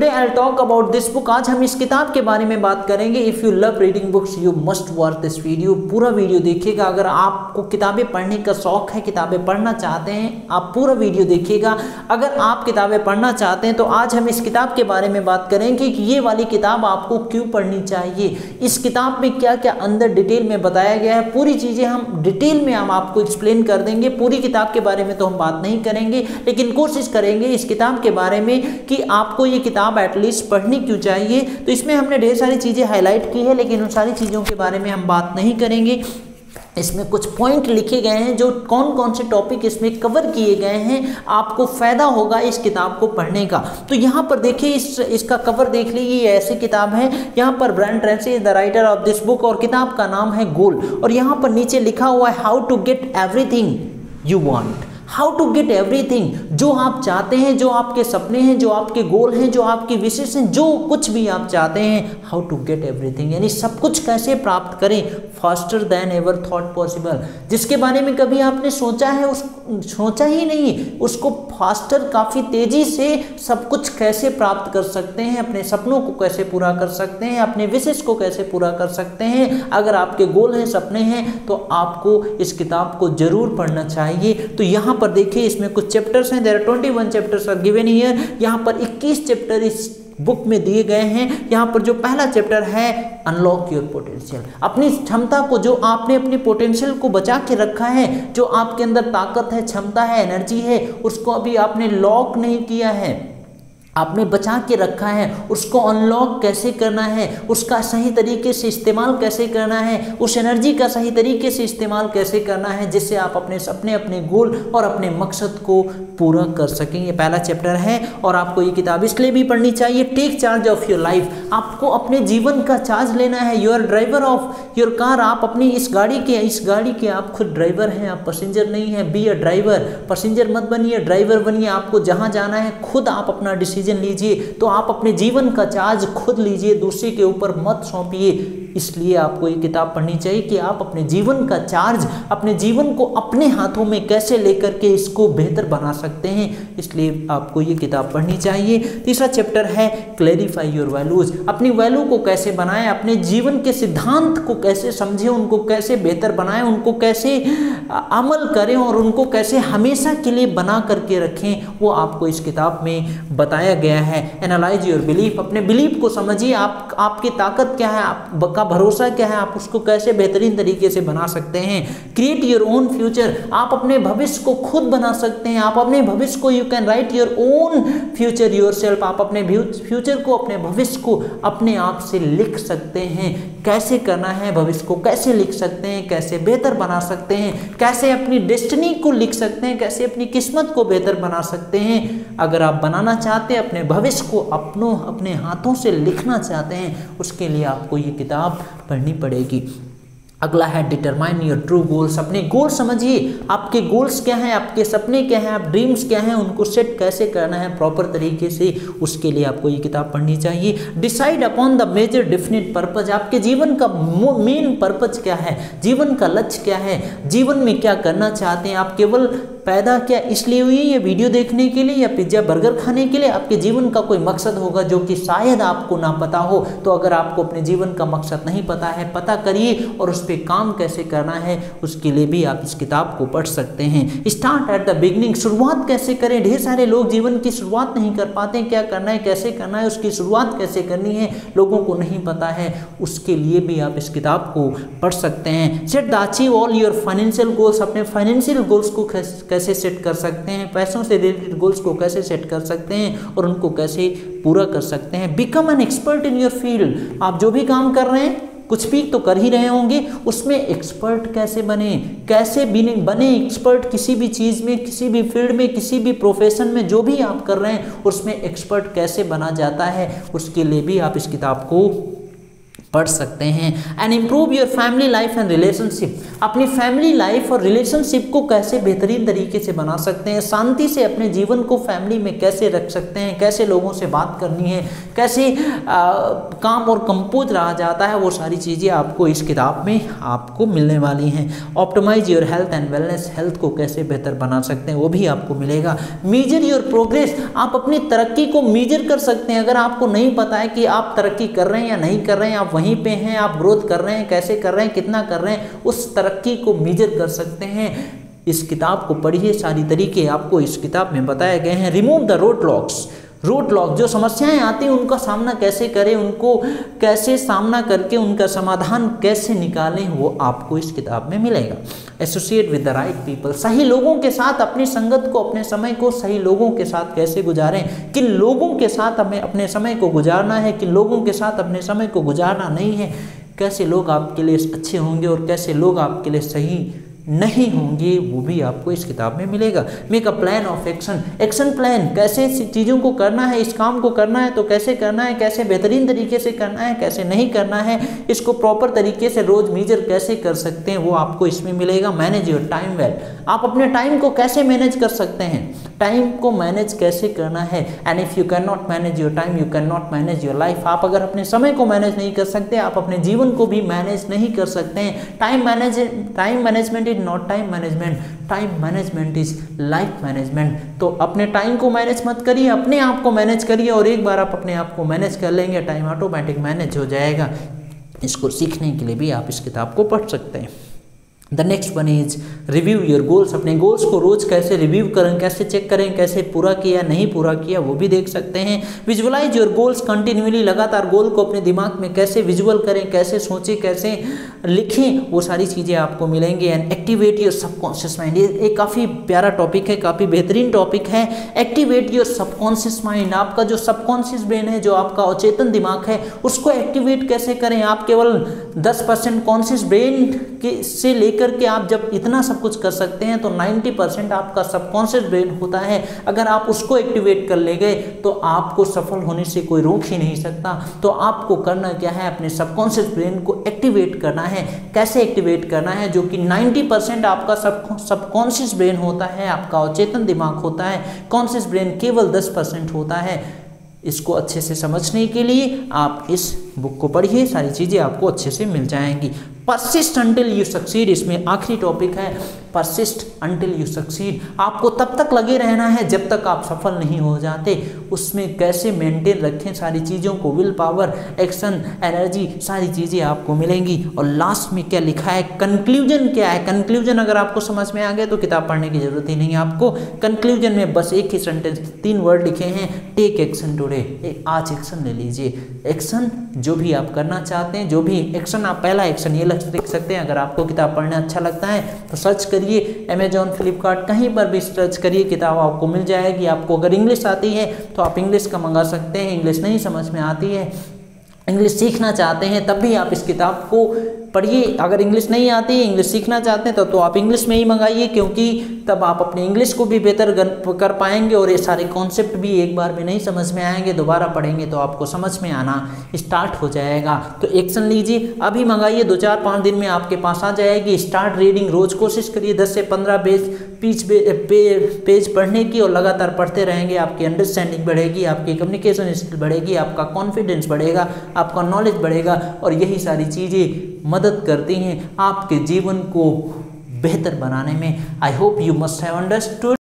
Today I talk about this book आज हम इस किताब के बारे में बात करेंगे. If you love reading books you must watch this video पूरा वीडियो देखिएगा. अगर आपको किताबें पढ़ने का शौक है, किताबें पढ़ना चाहते हैं, आप पूरा वीडियो देखिएगा. अगर आप किताबें पढ़ना चाहते हैं तो आज हम इस किताब के बारे में बात करेंगे कि ये वाली किताब आपको क्यों पढ़नी चाहिए. इस किताब में क्या क्या अंदर डिटेल में बताया गया है. पूरी चीज़ें हम डिटेल में हम आपको एक्सप्लेन कर देंगे. पूरी किताब के बारे में तो हम बात नहीं करेंगे, लेकिन कोशिश करेंगे इस किताब के बारे में कि आपको ये किताब एटलीस्ट पढ़नी क्यों चाहिए तो इसमें हमने ढेर सारी चीज़ें हाईलाइट की है, लेकिन उन सारी चीज़ों के बारे में हम बात नहीं करेंगे। इसमें कुछ पॉइंट लिखे गए हैं जो कौन कौन से टॉपिक इसमें कवर किए गए हैं, आपको फ़ायदा होगा इस किताब को पढ़ने का। तो यहाँ पर देखिए, इस, इसका कवर देख लीजिए, ये ऐसी किताब है। यहाँ पर Brian Tracy is the writer of this book और किताब का नाम है गोल और यहाँ पर नीचे लिखा हुआ है how to get everything you want how to get everything जो आप चाहते हैं, जो आपके सपने हैं, जो आपके गोल हैं, जो आपकी विशेष हैं, जो कुछ भी आप चाहते हैं हाउ टू गेट एवरीथिंग यानी सब कुछ कैसे प्राप्त करें? Faster than ever thought possible जिसके बारे में कभी आपने सोचा है, उस, सोचा ही नहीं उसको फास्टर काफ़ी तेज़ी से सब कुछ कैसे प्राप्त कर सकते हैं, अपने सपनों को कैसे पूरा कर सकते हैं, अपने विशेष को कैसे पूरा कर सकते हैं। अगर आपके गोल हैं, सपने हैं तो आपको इस किताब को ज़रूर पढ़ना चाहिए। तो यहाँ पर देखिए, इसमें कुछ चैप्टर्स हैं there are twenty one chapters are given here यहाँ पर इक्कीस चैप्टर इस बुक में दिए गए हैं। यहाँ पर जो पहला चैप्टर है अनलॉक योर पोटेंशियल अपनी क्षमता को जो आपने अपने पोटेंशियल को बचा के रखा है, जो आपके अंदर ताकत है, क्षमता है एनर्जी है, उसको अभी आपने लॉक नहीं किया है। आपने बचा के रखा है, उसको अनलॉक कैसे करना है, उसका सही तरीके से इस्तेमाल कैसे करना है, उस एनर्जी का सही तरीके से इस्तेमाल कैसे करना है, जिससे आप अपने सपने अपने गोल और अपने मकसद को पूरा कर सकें। ये पहला चैप्टर है और आपको ये किताब इसलिए भी पढ़नी चाहिए। Take charge of your life आपको अपने जीवन का चार्ज लेना है। Your driver of your car आप अपनी इस गाड़ी के, इस गाड़ी के आप खुद ड्राइवर हैं। आप पैसेंजर नहीं हैं। बी अ ड्राइवर पैसेंजर मत बनिए। ड्राइवर बनिए। आपको जहाँ जाना है, खुद आप अपना डिसीज़न डिसीज़न लीजिए तो आप अपने जीवन का चार्ज खुद लीजिए, दूसरे के ऊपर मत सौंपिए। इसलिए आपको ये किताब पढ़नी चाहिए कि आप अपने जीवन का चार्ज अपने जीवन को अपने हाथों में कैसे लेकर के इसको बेहतर बना सकते हैं। इसलिए आपको ये किताब पढ़नी चाहिए। तीसरा चैप्टर है क्लैरिफाई योर वैल्यूज़ अपनी वैल्यू को कैसे बनाएँ, अपने जीवन के सिद्धांत को कैसे समझें, उनको कैसे बेहतर बनाएँ, उनको कैसे अमल करें और उनको कैसे हमेशा के लिए बना करके रखें, वो आपको इस किताब में बताया गया है। एनालाइज योर बिलीफ अपने बिलीफ को समझिए। आप, आपकी ताकत क्या है? आप का भरोसा क्या है? आप उसको कैसे बेहतरीन तरीके से बना सकते हैं? क्रिएट योर ओन फ्यूचर आप अपने भविष्य को खुद बना सकते हैं। आप अपने भविष्य को you can write your own future your आप अपने फ्यूचर को, अपने भविष्य को अपने आप से लिख सकते हैं। कैसे करना है भविष्य को? कैसे लिख सकते हैं? कैसे बेहतर बना सकते हैं? कैसे अपनी डेस्टिनी को लिख सकते हैं? कैसे अपनी किस्मत को बेहतर बना सकते हैं? अगर आप बनाना चाहते हैं, अपने भविष्य को अपनों, अपने हाथों से लिखना चाहते हैं, उसके लिए आपको ये किताब पढ़नी पड़ेगी। अगला है डिटरमाइन योर ट्रू गोल्स अपने गोल समझिए। आपके गोल्स क्या हैं? आपके सपने क्या हैं? आप ड्रीम्स क्या हैं? उनको सेट कैसे करना है? प्रॉपर तरीके से उसके लिए आपको ये किताब पढ़नी चाहिए। Decide upon the major definite purpose आपके जीवन का मेन पर्पज क्या है? जीवन का लक्ष्य क्या है? जीवन में क्या करना चाहते हैं? आप केवल पैदा क्या इसलिए हुई है, ये वीडियो देखने के लिए या पिज़्ज़ा बर्गर खाने के लिए आपके जीवन का कोई मकसद होगा जो कि शायद आपको ना पता हो। तो अगर आपको अपने जीवन का मकसद नहीं पता है, पता करिए और उस पर काम कैसे करना है, उसके लिए भी आप इस किताब को पढ़ सकते हैं। स्टार्ट एट द बिगनिंग शुरुआत कैसे करें? ढेर सारे लोग जीवन की शुरुआत नहीं कर पाते क्या करना है, कैसे करना है, उसकी शुरुआत कैसे करनी है, लोगों को नहीं पता है, उसके लिए भी आप इस किताब को पढ़ सकते हैं। Set the achieve all your financial goals अपने फाइनेंशियल गोल्स को कैसे सेट कर सकते हैं, पैसों से रिलेटेड गोल्स को कैसे सेट कर सकते हैं और उनको कैसे पूरा कर सकते हैं। Become an expert in your field आप जो भी काम कर रहे हैं, कुछ भी तो कर ही रहे होंगे। उसमें एक्सपर्ट कैसे बने? कैसे बने एक्सपर्ट किसी भी चीज़ में, किसी भी फ़ील्ड में, किसी भी प्रोफेशन में, जो भी आप कर रहे हैं, उसमें एक्सपर्ट कैसे बना जाता है, उसके लिए भी आप इस किताब को पढ़ सकते हैं and improve your family life and relationship अपनी फैमिली लाइफ और रिलेशनशिप को कैसे बेहतरीन तरीके से बना सकते हैं शांति से अपने जीवन को फैमिली में कैसे रख सकते हैं कैसे लोगों से बात करनी है कैसे आ, काम और कंपोज रहा जाता है वो सारी चीज़ें आपको इस किताब में आपको मिलने वाली हैं। Optimise your health and wellness health को कैसे बेहतर बना सकते हैं वो भी आपको मिलेगा। मीजर योर प्रोग्रेस आप अपनी तरक्की को मीजर कर सकते हैं। अगर आपको नहीं पता है कि आप तरक्की कर रहे हैं या नहीं कर रहे हैं आप वहीं पे हैं, आप ग्रोथ कर रहे हैं, कैसे कर रहे हैं, कितना कर रहे हैं, उस तरक्की को मेजर कर सकते हैं। इस किताब को पढ़िए, सारी तरीके आपको इस किताब में बताए गए हैं। Remove the roadblocks roadblock जो समस्याएँ आती हैं, उनका सामना कैसे करें, उनको कैसे सामना करके उनका समाधान कैसे निकालें, वो आपको इस किताब में मिलेगा। Associate with the right people सही लोगों के साथ अपनी संगत को, अपने समय को सही लोगों के साथ कैसे गुजारें? किन लोगों के साथ हमें अपने समय को गुजारना है? किन लोगों के साथ अपने समय को गुजारना नहीं है? कैसे लोग आपके लिए अच्छे होंगे और कैसे लोग आपके लिए सही नहीं होंगे, वो भी आपको इस किताब में मिलेगा। Make a plan of action action plan कैसे चीज़ों को करना है, इस काम को करना है तो कैसे करना है, कैसे बेहतरीन तरीके से करना है, कैसे नहीं करना है, इसको प्रॉपर तरीके से रोज मेजर कैसे कर सकते हैं, वो आपको इसमें मिलेगा। मैनेज योर टाइम वेल आप अपने टाइम को कैसे मैनेज कर सकते हैं? टाइम को मैनेज कैसे करना है? And if you can not manage your time you can not manage your life आप अगर अपने समय को मैनेज नहीं कर सकते, आप अपने जीवन को भी मैनेज नहीं कर सकते हैं। Time manage time management is not time management time management is life management तो अपने टाइम को मैनेज मत करिए, अपने आप को मैनेज करिए और एक बार आप अपने आप को मैनेज कर लेंगे टाइम ऑटोमेटिक मैनेज हो जाएगा। इसको सीखने के लिए भी आप इस किताब को पढ़ सकते हैं। The next one is review your goals अपने गोल्स को रोज कैसे रिव्यू करें, कैसे चेक करें, कैसे पूरा किया, नहीं पूरा किया, वो भी देख सकते हैं। विजुअलाइज योर गोल्स कंटिन्यूली लगातार गोल को अपने दिमाग में कैसे विजुअल करें, कैसे सोचें, कैसे लिखें, वो सारी चीज़ें आपको मिलेंगी। And activate your subconscious mind ये एक काफ़ी प्यारा टॉपिक है, काफ़ी बेहतरीन टॉपिक है। एक्टिवेट योर सबकॉन्शियस माइंड आपका जो सबकॉन्शियस ब्रेन है, जो आपका अचेतन दिमाग है, उसको एक्टिवेट कैसे करें? आप केवल दस परसेंट कॉन्शियस ब्रेन के से लेकर करके आप जब इतना सब कुछ कर सकते हैं तो 90 परसेंट आपका सबकॉन्शियस ब्रेन होता है। अगर आप उसको एक्टिवेट कर ले गए तो आपको सफल होने से कोई रोक ही नहीं सकता। तो आपको करना क्या है, अपने सबकॉन्शियस ब्रेन को एक्टिवेट करना है। कैसे एक्टिवेट करना है? जो कि 90 परसेंट आपका सब सबकॉन्शियस ब्रेन होता है, आपका अचेतन दिमाग होता है। कॉन्शियस ब्रेन केवल 10 परसेंट होता है। इसको अच्छे से समझने के लिए आप इस बुक को पढ़िए, सारी चीज़ें आपको अच्छे से मिल जाएँगी। परसिस्ट अंटिल यू सक्सीड इसमें आखिरी टॉपिक है। परसिस्ट अंटिल यू सक्सीड आपको तब तक लगे रहना है जब तक आप सफल नहीं हो जाते। उसमें कैसे मेंटेन रखें सारी चीज़ों को? विल पावर एक्शन एनर्जी सारी चीज़ें आपको मिलेंगी। और लास्ट में क्या लिखा है? कंक्लूजन क्या है? कंक्लूजन अगर आपको समझ में आ गया तो किताब पढ़ने की ज़रूरत ही नहीं है आपको। कंक्लूजन में बस एक ही सेंटेंस तीन वर्ड लिखे हैं। टेक एक्शन टूडे आज एक्शन ले लीजिए। एक्शन जो भी आप करना चाहते हैं, जो भी एक्शन आप पहला एक्शन ये देख सकते हैं। अगर आपको किताब पढ़ना अच्छा लगता है तो सर्च करिए अमेजोन फ्लिपकार्ट कहीं पर भी सर्च करिए, किताब आपको मिल जाएगी। आपको अगर इंग्लिश आती है तो आप इंग्लिश का मंगा सकते हैं। इंग्लिश नहीं समझ में आती है। इंग्लिश सीखना चाहते हैं, तब भी आप इस किताब को पढ़िए। अगर इंग्लिश नहीं आती है इंग्लिश सीखना चाहते हैं तो, तो आप इंग्लिश में ही मंगाइए क्योंकि तब आप अपनी इंग्लिश को भी बेहतर कर पाएँगे और ये सारे कॉन्सेप्ट भी एक बार में नहीं समझ में आएँगे दोबारा पढ़ेंगे तो आपको समझ में आना स्टार्ट हो जाएगा। तो एक्शन लीजिए। अभी मंगाइए दो चार पाँच दिन में आपके पास आ जाएगी। स्टार्ट रीडिंग रोज़ कोशिश करिए दस से पंद्रह पेज पीच पे, पेज पढ़ने की और लगातार पढ़ते रहेंगे। आपकी अंडरस्टैंडिंग बढ़ेगी आपकी कम्युनिकेशन स्किल बढ़ेगी आपका कॉन्फिडेंस बढ़ेगा आपका नॉलेज बढ़ेगा और यही सारी चीज़ें मदद करते हैं आपके जीवन को बेहतर बनाने में। I hope you must have understood